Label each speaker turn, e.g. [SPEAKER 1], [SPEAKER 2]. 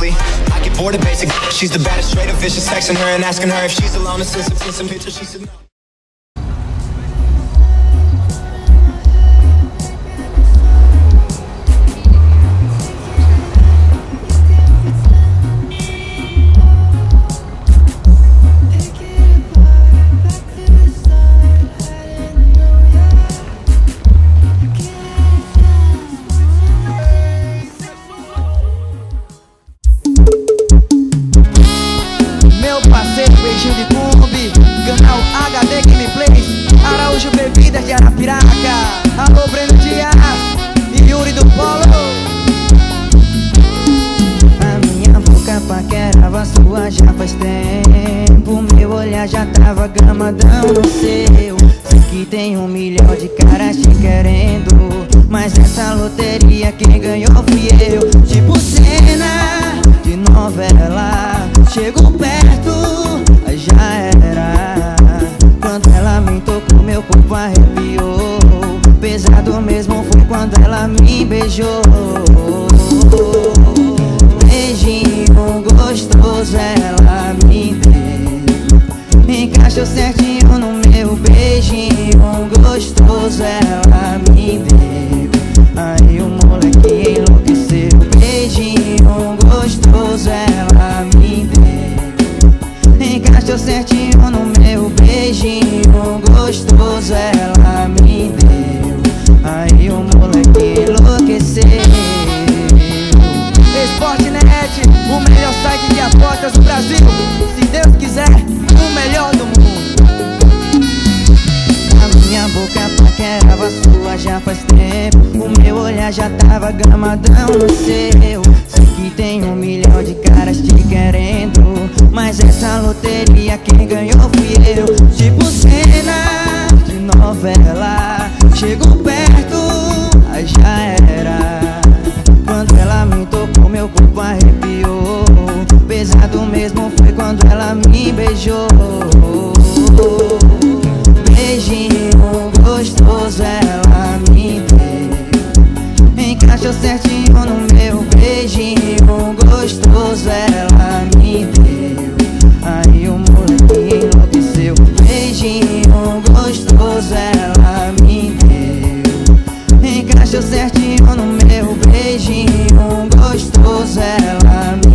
[SPEAKER 1] honestly. I get bored of basic. She's the baddest, straight of vicious, texting her and asking her if she's alone. And since some pictures, she said no.
[SPEAKER 2] Parceiro, beijinho de Kombi Canal HD Gameplays Araújo Bebidas de Arapiraca. Alô, Breno Dias E Yuri do Polo. A minha boca paquerava sua já faz tempo. Meu olhar já tava gramadão no seu. Sei que tem um milhão de caras te querendo Mas essa loteria quem ganhou fui eu. Tipo cena de novela Chego perto, arrepiou. Pesado mesmo foi quando ela me beijou. Beijinho gostoso ela me deu. Encaixou certinho no meu beijinho gostoso ela me deu Brasil Se Deus quiser, o melhor do mundo. A minha boca paquerava sua já faz tempo. O meu olhar já tava gramadão no seu. Sei que tem um milhão de caras te querendo Mas essa loteria quem ganhou fui eu. Tipo cena de novela Chego perto Foi quando ela me beijou. Beijinho gostoso ela me deu. Encaixou certinho no meu beijinho gostoso ela me deu. Aí o moleque enlouqueceu. Beijinho gostoso ela me deu. Encaixou certinho no meu beijinho gostoso ela me deu